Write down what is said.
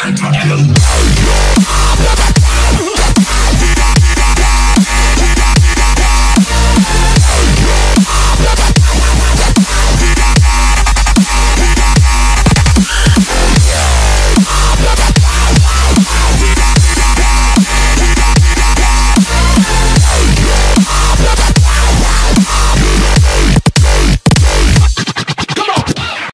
Can't you?